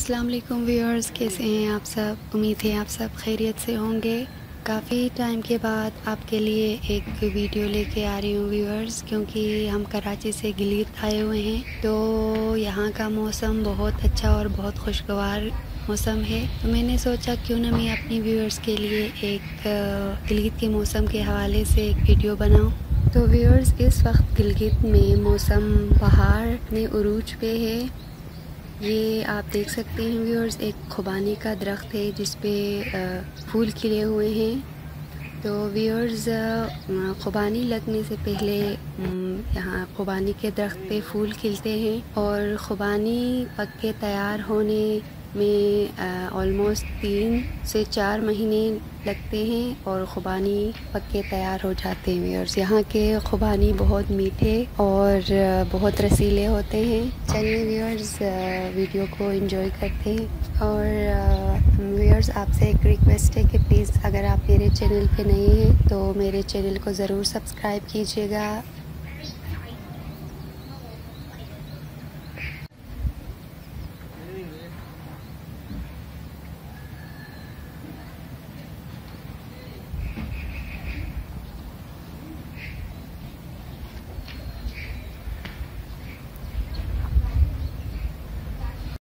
अस्सलाम वालेकुम व्यूअर्स कैसे हैं आप सब? उम्मीद है आप सब खैरियत से होंगे। काफ़ी टाइम के बाद आपके लिए एक वीडियो लेके आ रही हूँ व्यूअर्स क्योंकि हम कराची से गिलीत आए हुए हैं। तो यहाँ का मौसम बहुत अच्छा और बहुत खुशगवार मौसम है। तो मैंने सोचा, क्यों ना मैं अपनी व्यूअर्स के लिए एक गिलीत के मौसम के हवाले से एक वीडियो बनाऊँ। तो व्यूअर्स इस वक्त गिलगित में मौसम पहाड़ में उरूज पे है। ये आप देख सकते हैं व्यूअर्स एक खुबानी का दरख्त है जिस पे फूल खिले हुए हैं। तो व्यूअर्स खुबानी लगने से पहले यहाँ खुबानी के दरख्त पे फूल खिलते हैं, और खुबानी पक के तैयार होने में ऑलमोस्ट तीन से चार महीने लगते हैं और ख़ुबानी पक्के तैयार हो जाते हैं। व्यूअर्स यहाँ के ख़ुबानी बहुत मीठे और बहुत रसीले होते हैं। चलिए व्यूअर्स वीडियो को एंजॉय करते हैं। और व्यूअर्स आपसे एक रिक्वेस्ट है कि प्लीज़ अगर आप मेरे चैनल पे नए हैं तो मेरे चैनल को ज़रूर सब्सक्राइब कीजिएगा।